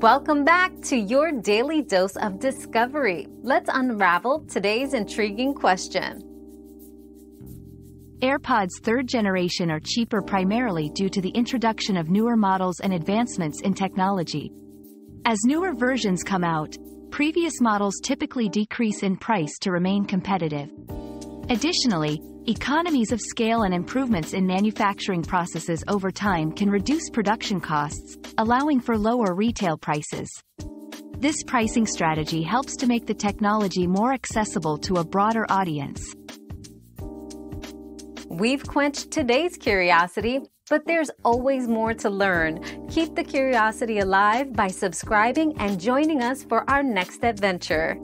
Welcome back to your daily dose of discovery. Let's unravel today's intriguing question. AirPods third generation are cheaper primarily due to the introduction of newer models and advancements in technology. As newer versions come out, previous models typically decrease in price to remain competitive. Additionally, economies of scale and improvements in manufacturing processes over time can reduce production costs, allowing for lower retail prices. This pricing strategy helps to make the technology more accessible to a broader audience. We've quenched today's curiosity, but there's always more to learn. Keep the curiosity alive by subscribing and joining us for our next adventure.